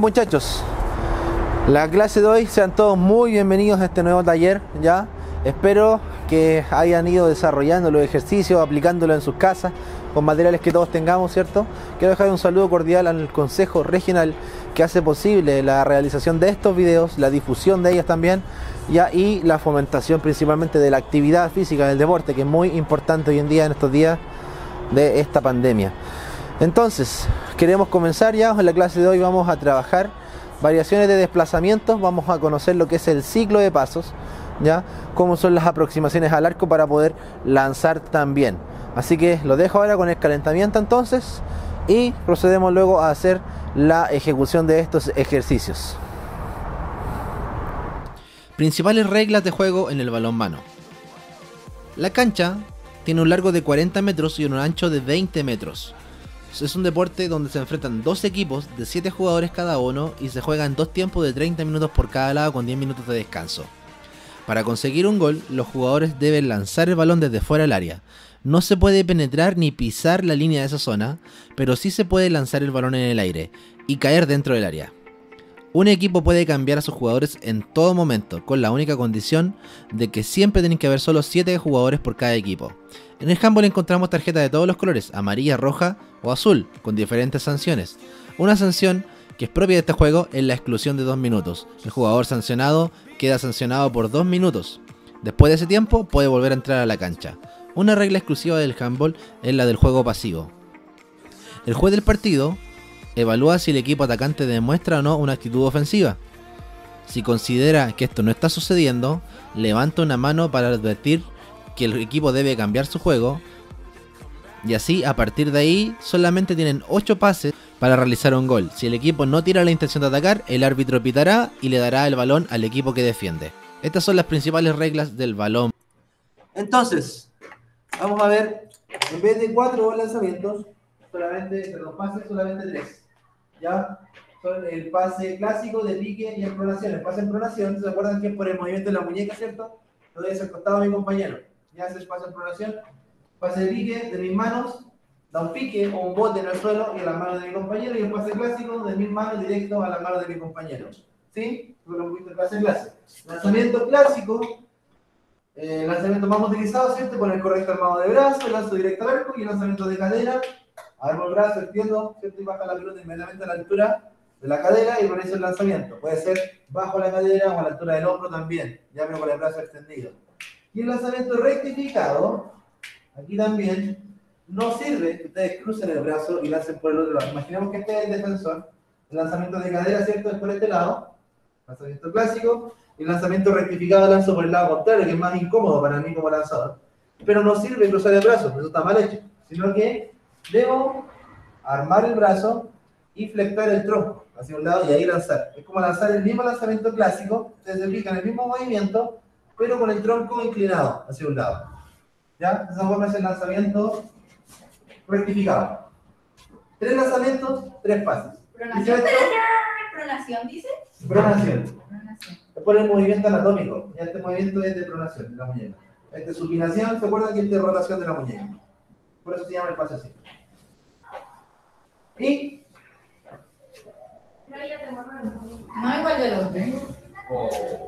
muchachos, la clase de hoy sean todos muy bienvenidos a este nuevo taller ya. Espero que hayan ido desarrollando los ejercicios, aplicándolos en sus casas, con materiales que todos tengamos, ¿cierto? Quiero dejar un saludo cordial al Consejo Regional que hace posible la realización de estos videos, la difusión de ellos también, ya, y la fomentación principalmente de la actividad física, del deporte, que es muy importante hoy en día, en estos días de esta pandemia. Entonces, queremos comenzar ya, en la clase de hoy vamos a trabajar variaciones de desplazamientos, vamos a conocer lo que es el ciclo de pasos, ya, cómo son las aproximaciones al arco para poder lanzar también. Así que lo dejo ahora con el calentamiento entonces y procedemos luego a hacer la ejecución de estos ejercicios. Principales reglas de juego en el balón mano. La cancha tiene un largo de 40 metros y un ancho de 20 metros. Es un deporte donde se enfrentan dos equipos de 7 jugadores cada uno y se juega en dos tiempos de 30 minutos por cada lado con 10 minutos de descanso. Para conseguir un gol, los jugadores deben lanzar el balón desde fuera del área. No se puede penetrar ni pisar la línea de esa zona, pero sí se puede lanzar el balón en el aire y caer dentro del área. Un equipo puede cambiar a sus jugadores en todo momento, con la única condición de que siempre tienen que haber solo 7 jugadores por cada equipo. En el handball encontramos tarjetas de todos los colores, amarilla, roja o azul, con diferentes sanciones. Una sanción que es propia de este juego es la exclusión de 2 minutos. El jugador sancionado queda sancionado por 2 minutos. Después de ese tiempo puede volver a entrar a la cancha. Una regla exclusiva del handball es la del juego pasivo. El juez del partido evalúa si el equipo atacante demuestra o no una actitud ofensiva. Si considera que esto no está sucediendo, levanta una mano para advertir que el equipo debe cambiar su juego. Y así, a partir de ahí, solamente tienen 8 pases para realizar un gol. Si el equipo no tira la intención de atacar, el árbitro pitará y le dará el balón al equipo que defiende. Estas son las principales reglas del balón. Entonces, vamos a ver, en vez de 4 lanzamientos, solamente, perdón, pases, solamente 3. ¿Ya? El pase clásico de pique y en pronación. El pase en pronación, ¿se acuerdan que es por el movimiento de la muñeca, cierto? Lo ser costado a mi compañero ya hace el pase en pronación, pase de pique de mis manos, da un pique o un bote en el suelo y a las manos de mi compañero, y el pase clásico de mis manos directo a las manos de mi compañero. ¿Sí? El pase clase. Lanzamiento clásico, eh, lanzamiento más utilizado, ¿cierto? Con el correcto armado de brazo, lanzo directo al arco y el lanzamiento de cadera. Armo el brazo, extiendo, ¿cierto? Y baja la pelota inmediatamente a la altura de la cadera y eso el lanzamiento. Puede ser bajo la cadera o a la altura del hombro también, ya pero con el brazo extendido. Y el lanzamiento rectificado, aquí también, no sirve que ustedes crucen el brazo y lancen por el otro lado. Imaginemos que este es el defensor. El lanzamiento de cadera, ¿cierto? Es por este lado. Lanzamiento clásico. Y el lanzamiento rectificado lanzo por el lado contrario, que es más incómodo para mí como lanzador. Pero no sirve cruzar el brazo, eso está mal hecho. Sino que debo armar el brazo y flectar el tronco hacia un lado y ahí lanzar. Es como lanzar el mismo lanzamiento clásico. Ustedes se fijan el mismo movimiento, pero con el tronco inclinado hacia un lado. ¿Ya? Esa forma es el lanzamiento rectificado. Tres lanzamientos, tres pases. Pronación, pronación dice. Pronación. Es por el movimiento anatómico. Ya este movimiento es de pronación de la muñeca. Este es supinación, ¿se acuerdan que es de rotación de la muñeca? Por eso se llama el pase así. Y. No igual de los De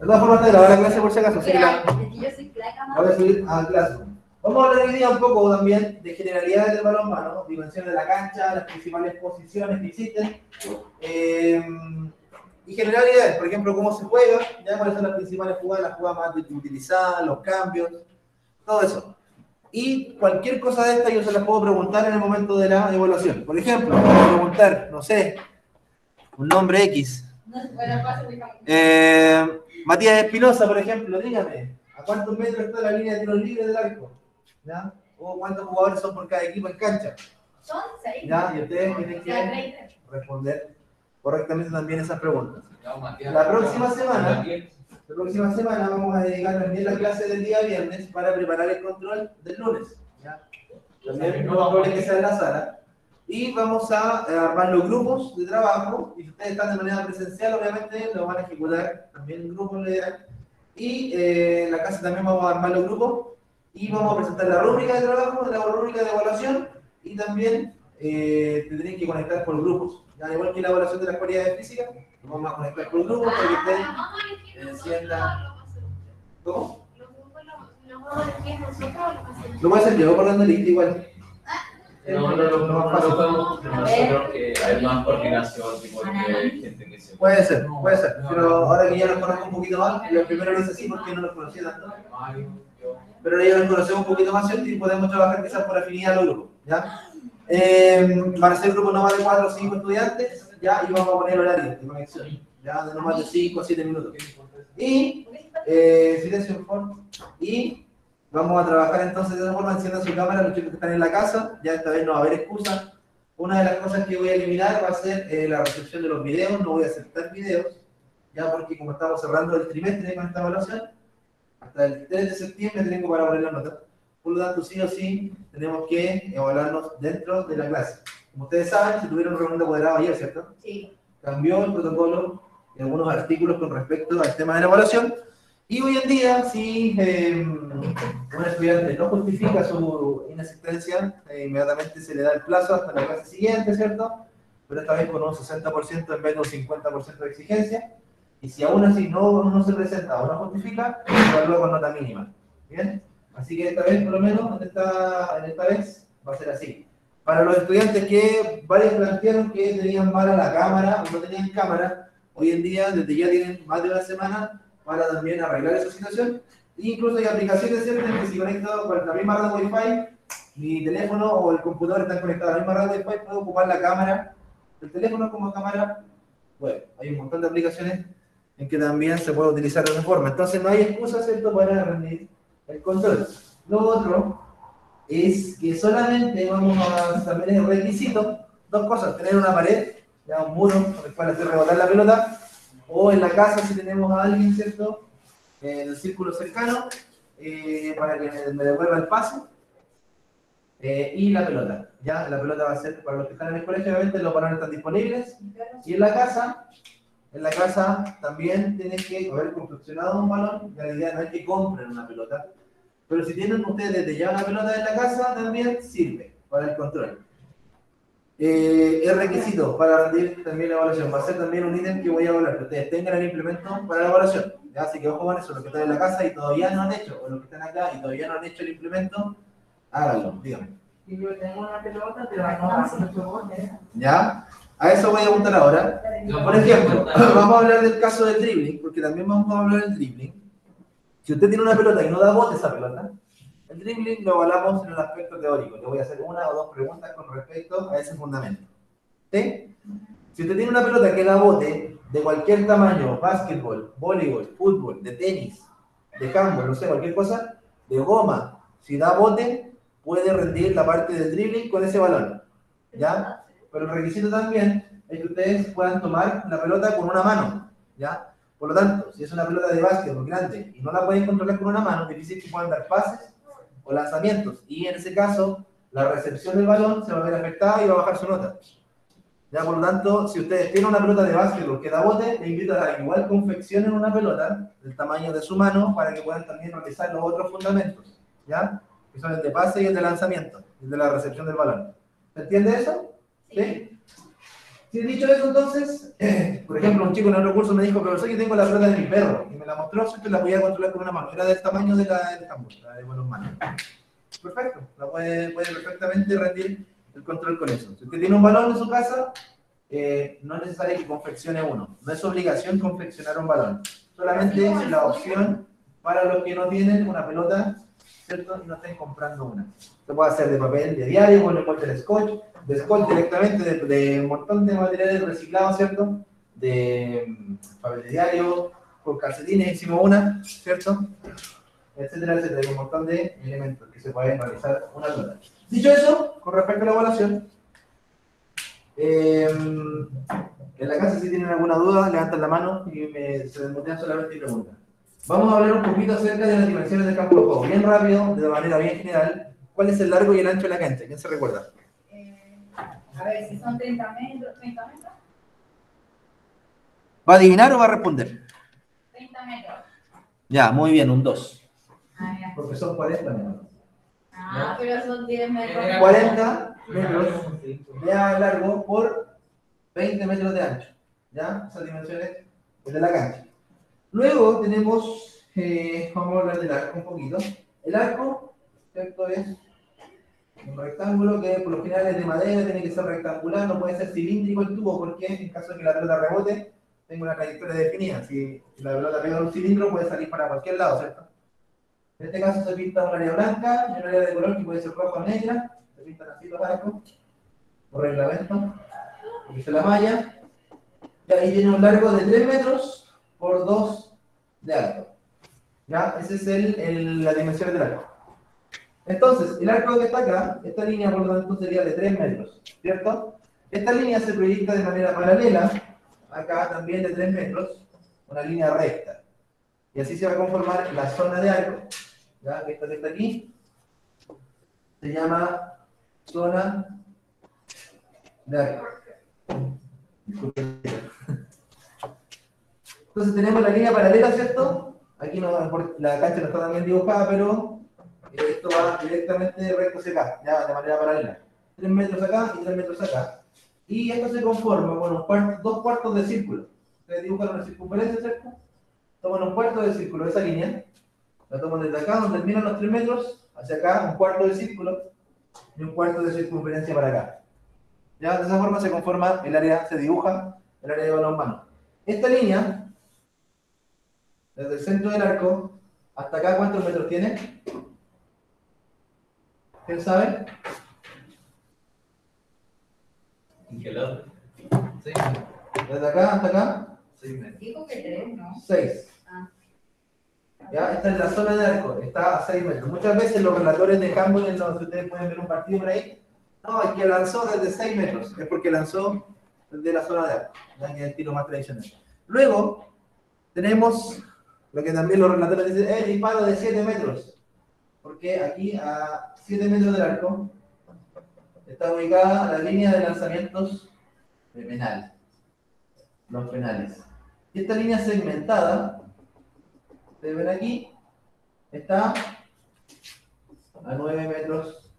todas formas, te la la clase por si acaso. Que la, la voy a subir a clase. Vamos a hablar hoy día un poco también de generalidades del balón mano, dimensiones de la cancha, las principales posiciones que existen. Eh, y generalidades, por ejemplo, cómo se juega, ya cuáles son las principales jugadas, las jugadas más utilizadas, los cambios, todo eso. Y cualquier cosa de esta yo se las puedo preguntar en el momento de la evaluación. Por ejemplo, puedo preguntar, no sé, un nombre X. Eh, Matías Espinosa, por ejemplo, dígame, ¿a cuántos metros está la línea de tiros libres del arco? ¿Ya? ¿O cuántos jugadores son por cada equipo en cancha? Son seis. ¿Ya? Y ustedes tienen que responder correctamente también esas preguntas. La próxima semana, la próxima semana vamos a dedicar también la clase del día viernes para preparar el control del lunes. ¿ya? También no va a que sea en la sala. Y vamos a eh, armar los grupos de trabajo. Y si ustedes están de manera presencial, obviamente lo van a ejecutar también en grupos. Y eh, en la casa también vamos a armar los grupos y vamos a presentar la rúbrica de trabajo, la rúbrica de evaluación y también eh, te tienen que conectar por grupos. Ya, igual que la evaluación de las cualidades físicas, nos vamos a conectar por grupos para que ustedes enciendan. ¿Cómo? Lo voy a hacer yo por dando lista igual. No, no, no, no, no nosotros que hay más coordinación, tipo que hay gente que se. Puede ser, puede ser. Pero ahora que ya los conozco un poquito más, yo primero lo hice así porque no los conocía tanto. Pero ahora ya los conocemos un poquito más y podemos trabajar quizás por afinidad a los grupos. ¿ya? Eh, van a ser grupos no más de 4 o 5 estudiantes, ¿ya? y vamos a poner horario de conexión, ¿ya? de no más de 5 o 7 minutos. Y, eh, silencio por favor. Y Vamos a trabajar entonces de esa forma, enciendan su cámara, los chicos que están en la casa, ya esta vez no va a haber excusa. Una de las cosas que voy a eliminar va a ser eh, la recepción de los videos, no voy a aceptar videos, ya porque como estamos cerrando el trimestre con esta evaluación, hasta el 3 de septiembre tengo para poner la nota. Por lo tanto, sí o sí, tenemos que evaluarnos dentro de la clase. Como ustedes saben, se tuvieron reunión de apoderado ayer, ¿cierto? Sí. Cambió el protocolo y algunos artículos con respecto al tema de la evaluación. Y hoy en día, si eh, un estudiante no justifica su inasistencia, eh, inmediatamente se le da el plazo hasta la clase siguiente, ¿cierto? Pero esta vez con un 60% en vez de un 50% de exigencia. Y si aún así no, no se presenta o no justifica, se evalúa con nota mínima. ¿Bien? Así que esta vez, por lo menos, en esta, en esta vez, va a ser así. Para los estudiantes que varios plantearon que tenían mala la cámara o no tenían cámara, hoy en día, desde ya tienen más de una semana, para también arreglar esa situación. E incluso hay aplicaciones ¿cierto? que si conecto con la misma red Wi-Fi, mi teléfono o el computador están conectados a la misma red Wi-Fi, puedo ocupar la cámara del teléfono como cámara Bueno, Hay un montón de aplicaciones en que también se puede utilizar de esa forma. Entonces no hay excusa, ¿cierto?, para rendir el control. Lo otro es que solamente vamos a también el requisito, dos cosas, tener una pared, ya un muro por el cual hacer rebotar la pelota, o en la casa si tenemos a alguien, ¿cierto? En el círculo cercano, eh, para que me devuelva el pase. Eh, y la pelota, ¿ya? La pelota va a ser para los que están en el colegio, obviamente los balones están disponibles. Y en la casa, en la casa también tiene que haber construccionado un balón, la idea no es que compren una pelota, pero si tienen ustedes desde ya una pelota en la casa, también sirve para el control. Eh, es requisito para rendir también la evaluación. Va a ser también un ítem que voy a evaluar, que ustedes tengan el implemento para la evaluación. ¿ya? Así que ojo con eso, los que están en la casa y todavía no han hecho, o los que están acá y todavía no han hecho el implemento, háganlo, díganme. Y yo tengo una pelota, pero no ¿Ya? A eso voy a apuntar ahora. Por ejemplo, vamos a hablar del caso del dribbling, porque también vamos a hablar del dribbling. Si usted tiene una pelota y no da bote esa pelota, el dribbling lo evaluamos en el aspecto teórico. Le voy a hacer una o dos preguntas con respecto a ese fundamento. ¿Sí? Si usted tiene una pelota que da bote de cualquier tamaño, básquetbol, voleibol, fútbol, de tenis, de campo, no sé, cualquier cosa, de goma, si da bote, puede rendir la parte del dribbling con ese balón. ¿Ya? Pero el requisito también es que ustedes puedan tomar la pelota con una mano. ¿Ya? Por lo tanto, si es una pelota de básquetbol grande y no la pueden controlar con una mano, es difícil que puedan dar pases o lanzamientos. Y en ese caso, la recepción del balón se va a ver afectada y va a bajar su nota. Ya, por lo tanto, si ustedes tienen una pelota de básquetbol que da bote, les invito a igual confeccionen una pelota del tamaño de su mano para que puedan también realizar los otros fundamentos, ¿ya? Que son el de pase y el de lanzamiento, el de la recepción del balón. ¿Se entiende eso? ¿Sí? Si dicho eso, entonces, por ejemplo, un chico en otro curso me dijo, profesor, yo tengo la pelota de mi perro, y me la mostró, que la podía controlar con una mano, era del tamaño de la de la de buenos manos. Perfecto, la puede, puede perfectamente rendir el control con eso. Si usted tiene un balón en su casa, eh, no es necesario que confeccione uno. No es obligación confeccionar un balón. Solamente es la opción para los que no tienen una pelota, ¿cierto? Y no estén comprando una. Se puede hacer de papel de diario, con el de scotch, de scotch directamente, de, un montón de materiales reciclados, ¿cierto? De mm, papel de diario, con calcetines hicimos una, ¿cierto? Etcétera, etcétera. Un montón de elementos que se pueden realizar una pelota. Dicho eso, con respecto a la evaluación, eh, en la casa si tienen alguna duda, levantan la mano y me, se desmutean solamente y preguntan. Vamos a hablar un poquito acerca de las dimensiones del campo de juego, bien rápido, de manera bien general. ¿Cuál es el largo y el ancho de la cancha? ¿Quién se recuerda? Eh, a ver, si son 30 metros, 30 metros. ¿Va a adivinar o va a responder? 30 metros. Ya, muy bien, un 2. Ah. Porque son 40 metros. Ah, pero son 10 metros. 40 metros de largo por 20 metros de ancho. ¿Ya? Esas dimensiones de la cancha. Luego tenemos, eh, vamos a hablar del arco un poquito. El arco, ¿cierto? Es un rectángulo que por lo general es de madera, tiene que ser rectangular, no puede ser cilíndrico el tubo, porque en caso de que la pelota rebote, tengo una trayectoria definida. Si la pelota pega un cilindro, puede salir para cualquier lado, ¿cierto? En este caso se pinta un área blanca y un área de color que puede ser roja o negra. Se pintan así los arcos, por reglamento. Aquí está la malla. Y ahí tiene un largo de 3 metros por 2 de alto. ¿Ya? Esa es el, la dimensión del arco. Entonces, el arco que está acá, esta línea por lo tanto sería de 3 metros, ¿cierto? Esta línea se proyecta de manera paralela, acá también de 3 metros, una línea recta. Y así se va a conformar la zona de arco. ¿Ya? Esta que está aquí se llama zona de arco. Entonces tenemos la línea paralela, ¿cierto? Aquí no, la cancha no está tan bien dibujada, pero esto va directamente recto hacia acá, ya de manera paralela. 3 metros acá y 3 metros acá. Y esto se conforma con un dos cuartos de círculo. Ustedes dibujan una circunferencia, ¿cierto? Toman un cuarto de círculo, esa línea. La toman desde acá, donde terminan los 3 metros, hacia acá, un cuarto de círculo y un cuarto de circunferencia para acá. Ya de esa forma se conforma el área, se dibuja el área de balón Esta línea, desde el centro del arco hasta acá, ¿cuántos metros tiene? ¿Quién sabe? ¿En qué lado? Desde acá hasta acá. Seis metros. Dijo que tres, ¿no? 6. Ah. ¿Ya? Esta es la zona de arco, está a 6 metros. Muchas veces los relatores de handball, en donde ustedes pueden ver un partido por ahí, no, es que lanzó desde 6 metros, es porque lanzó desde la zona de arco, ya que es el tiro más tradicional. Luego, tenemos lo que también los relatores dicen, el disparo de 7 metros, porque aquí a 7 metros del arco está ubicada la línea de lanzamientos de penal, los penales. Y esta línea segmentada, ustedes ven aquí, está a 9 metros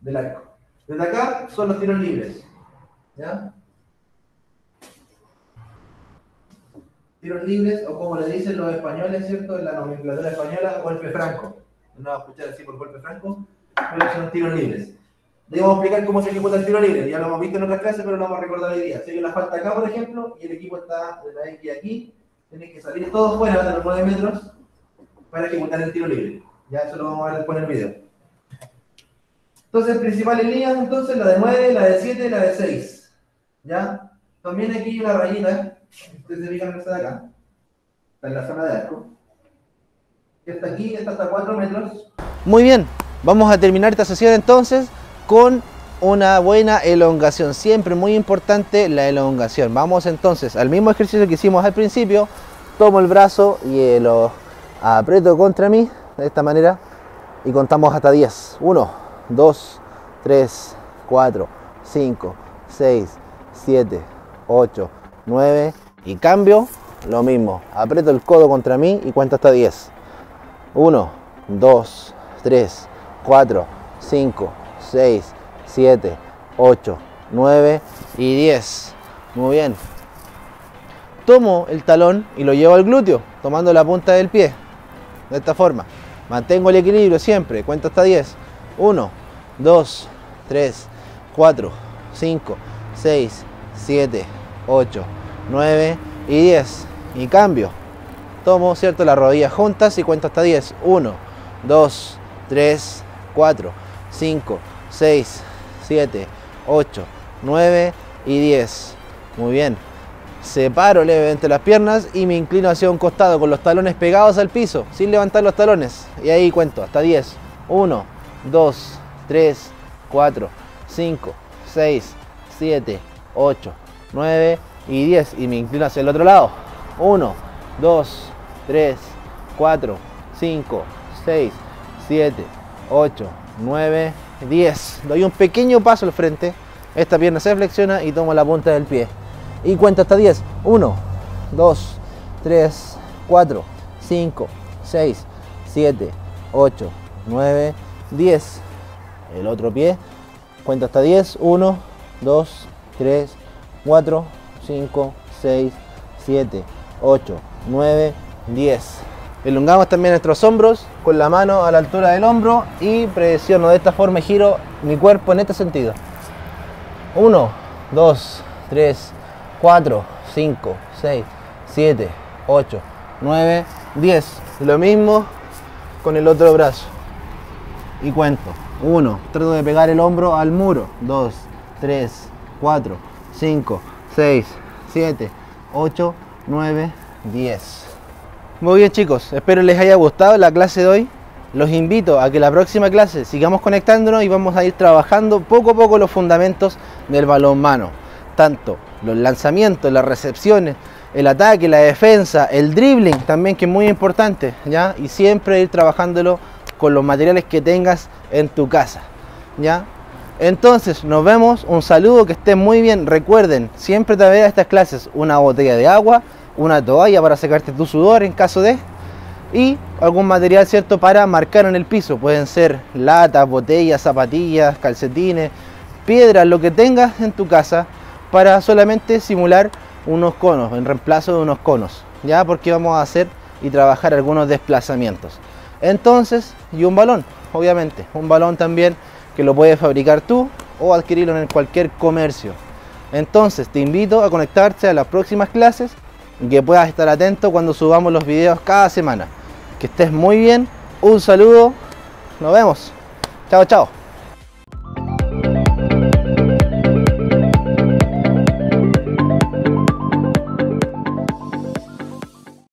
del arco. Desde acá son los tiros libres. ¿Ya? Tiros libres, o como le dicen los españoles, ¿cierto? En la nomenclatura española, golpe franco. No va a escuchar así por golpe franco, pero son tiros libres. Debemos explicar cómo se ejecuta el tiro libre. Ya lo hemos visto en otras clases, pero no vamos a recordar hoy día. Si hay una falta acá, por ejemplo, y el equipo está de la X aquí, tiene que salir todos fuera de los 9 metros para ejecutar el tiro libre. Ya eso lo vamos a ver después en el video. Entonces, principales líneas, entonces, la de 9, la de 7 y la de 6. ¿Ya? También aquí una rayita, ustedes se fijan esta de acá, está en la zona de arco. Esta aquí, esta hasta 4 metros. Muy bien, vamos a terminar esta sesión entonces con una buena elongación. Siempre muy importante la elongación. Vamos entonces al mismo ejercicio que hicimos al principio. Tomo el brazo y lo aprieto contra mí de esta manera y contamos hasta 10. 1, 2, 3, 4, 5, 6, 7, 8, 9 y cambio, lo mismo. Aprieto el codo contra mí y cuento hasta 10. 1, 2, 3, 4, 5, 6, 7, 8, 9 y 10. Muy bien. Tomo el talón y lo llevo al glúteo, tomando la punta del pie. De esta forma. Mantengo el equilibrio siempre. Cuento hasta 10. 1, 2, 3, 4, 5, 6, 7, 8, 9 y 10. Y cambio. Tomo, ¿cierto? Las rodillas juntas y cuento hasta 10. 1, 2, 3, 4, 5, 6, 7, 8, 9 y 10. Muy bien. Separo levemente las piernas y me inclino hacia un costado con los talones pegados al piso, sin levantar los talones. Y ahí cuento hasta 10. 1, 2, 3, 4, 5, 6, 7, 8, 9 y 10. Y me inclino hacia el otro lado. 1, 2, 3, 4, 5, 6, 7, 8, 9, 10. Doy un pequeño paso al frente. Esta pierna se flexiona y tomo la punta del pie. Y cuento hasta 10. 1, 2, 3, 4, 5, 6, 7, 8, 9, 10. El otro pie. Cuenta hasta 10. 1, 2, 3, 4, 5, 6, 7, 8, 9, 10. Elongamos también nuestros hombros con la mano a la altura del hombro y presiono de esta forma giro mi cuerpo en este sentido. 1, 2, 3, 4, 5, 6, 7, 8, 9, 10. Lo mismo con el otro brazo. Y cuento. 1. Trato de pegar el hombro al muro. 2, 3, 4, 5, 6, 7, 8, 9, 10. Muy bien chicos, espero les haya gustado la clase de hoy. Los invito a que la próxima clase sigamos conectándonos y vamos a ir trabajando poco a poco los fundamentos del balón mano. Tanto los lanzamientos, las recepciones, el ataque, la defensa, el dribbling también que es muy importante, ¿ya? Y siempre ir trabajándolo con los materiales que tengas en tu casa, ¿ya? Entonces, nos vemos, un saludo, que estén muy bien. Recuerden, siempre te a estas clases una botella de agua, una toalla para secarte tu sudor en caso de y algún material cierto para marcar en el piso. Pueden ser latas, botellas, zapatillas, calcetines, piedras, lo que tengas en tu casa para solamente simular unos conos, en reemplazo de unos conos, ya porque vamos a hacer y trabajar algunos desplazamientos. Entonces, y un balón, obviamente, un balón también que lo puedes fabricar tú o adquirirlo en cualquier comercio. Entonces, te invito a conectarte a las próximas clases y que puedas estar atento cuando subamos los videos cada semana. Que estés muy bien, un saludo, nos vemos. Chao, chao.